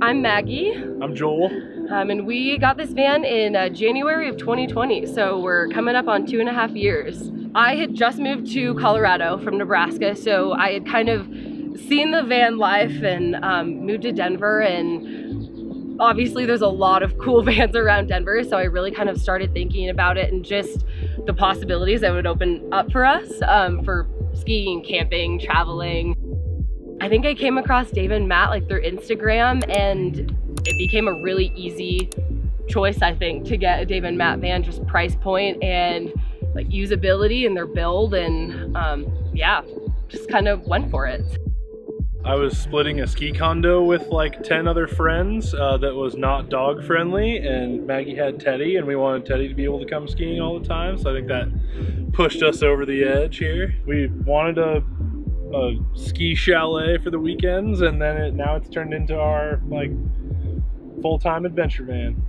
I'm Maggie. I'm Joel. Um, and we got this van in uh, January of 2020, so we're coming up on two and a half years. I had just moved to Colorado from Nebraska, so I had kind of seen the van life and um, moved to Denver and obviously there's a lot of cool vans around Denver so I really kind of started thinking about it and just the possibilities that would open up for us um, for skiing, camping, traveling. I think I came across Dave and Matt like through Instagram and it became a really easy choice I think to get a Dave and Matt van just price point and like usability and their build and um, yeah just kind of went for it. I was splitting a ski condo with like 10 other friends uh, that was not dog friendly and Maggie had Teddy and we wanted Teddy to be able to come skiing all the time so I think that pushed us over the edge here. We wanted a, a ski chalet for the weekends and then it, now it's turned into our like full-time adventure van.